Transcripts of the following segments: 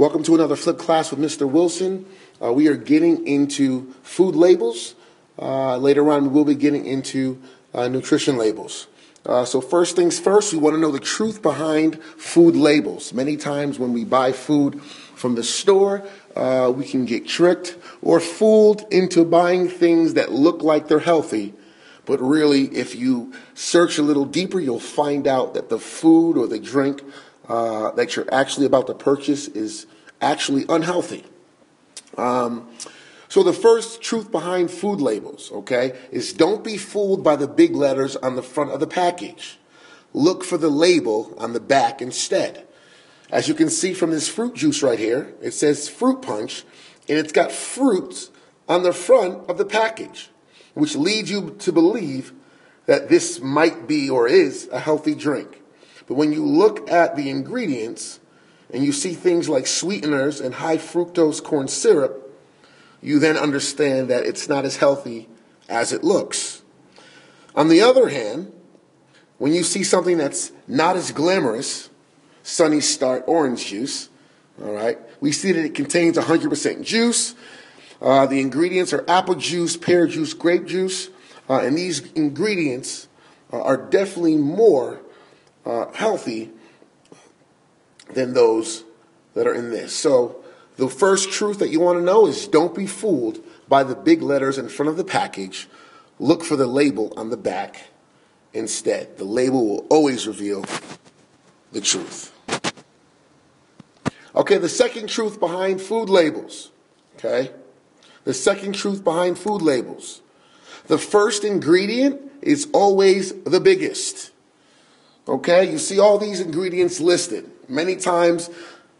Welcome to another flip class with Mr. Wilson. Uh, we are getting into food labels. Uh, later on, we will be getting into uh, nutrition labels. Uh, so, first things first, we want to know the truth behind food labels. Many times when we buy food from the store, uh, we can get tricked or fooled into buying things that look like they're healthy. But really, if you search a little deeper, you'll find out that the food or the drink uh, that you're actually about to purchase is actually unhealthy. Um, so the first truth behind food labels, okay, is don't be fooled by the big letters on the front of the package. Look for the label on the back instead. As you can see from this fruit juice right here, it says fruit punch, and it's got fruits on the front of the package, which leads you to believe that this might be or is a healthy drink. But when you look at the ingredients and you see things like sweeteners and high fructose corn syrup, you then understand that it's not as healthy as it looks. On the other hand, when you see something that's not as glamorous, Sunny Start orange juice, all right, we see that it contains 100% juice. Uh, the ingredients are apple juice, pear juice, grape juice, uh, and these ingredients uh, are definitely more uh, healthy than those that are in this. So, the first truth that you want to know is don't be fooled by the big letters in front of the package. Look for the label on the back instead. The label will always reveal the truth. Okay, the second truth behind food labels. Okay? The second truth behind food labels. The first ingredient is always the biggest. Okay, you see all these ingredients listed. Many times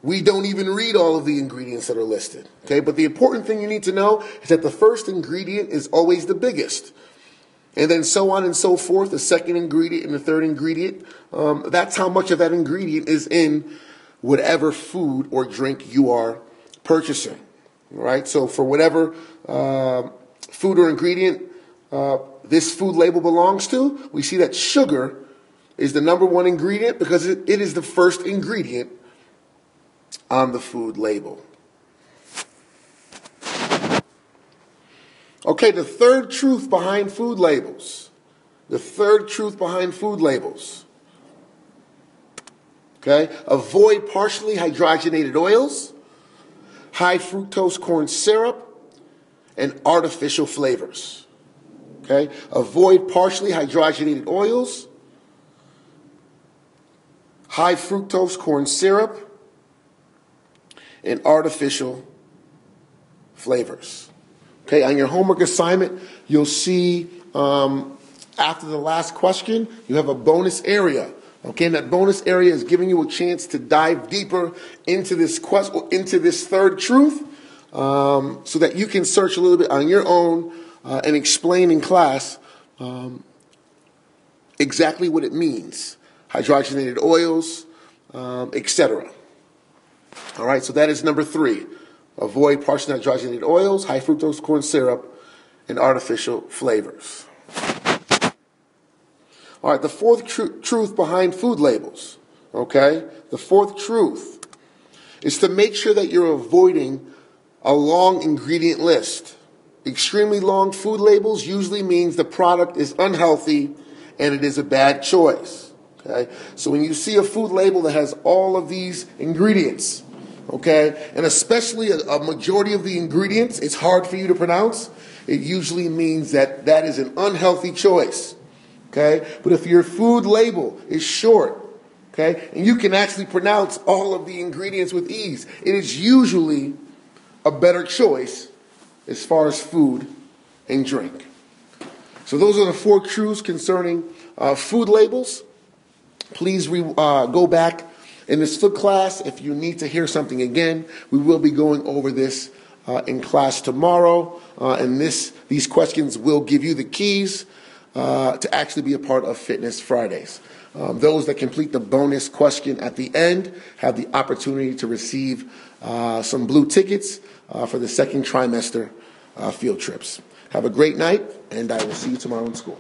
we don't even read all of the ingredients that are listed. Okay, but the important thing you need to know is that the first ingredient is always the biggest. And then so on and so forth, the second ingredient and the third ingredient. Um, that's how much of that ingredient is in whatever food or drink you are purchasing. Right? So for whatever uh, food or ingredient uh, this food label belongs to, we see that sugar is the number one ingredient because it, it is the first ingredient on the food label. Okay, the third truth behind food labels. The third truth behind food labels. Okay, avoid partially hydrogenated oils, high fructose corn syrup, and artificial flavors. Okay, avoid partially hydrogenated oils, high fructose corn syrup, and artificial flavors. Okay, on your homework assignment, you'll see um, after the last question, you have a bonus area. Okay, and that bonus area is giving you a chance to dive deeper into this quest, into this third truth, um, so that you can search a little bit on your own uh, and explain in class um, exactly what it means hydrogenated oils, um, etc. All right, so that is number three. Avoid partially hydrogenated oils, high fructose corn syrup, and artificial flavors. All right, the fourth tr- truth behind food labels, okay? The fourth truth is to make sure that you're avoiding a long ingredient list. Extremely long food labels usually means the product is unhealthy and it is a bad choice. Okay? So when you see a food label that has all of these ingredients, okay, and especially a, a majority of the ingredients, it's hard for you to pronounce, it usually means that that is an unhealthy choice. Okay? But if your food label is short, okay, and you can actually pronounce all of the ingredients with ease, it is usually a better choice as far as food and drink. So those are the four truths concerning uh, food labels. Please re, uh, go back in this flip class if you need to hear something again. We will be going over this uh, in class tomorrow, uh, and this these questions will give you the keys uh, to actually be a part of Fitness Fridays. Um, those that complete the bonus question at the end have the opportunity to receive uh, some blue tickets uh, for the second trimester field trips. Have a great night, and I will see you tomorrow in school.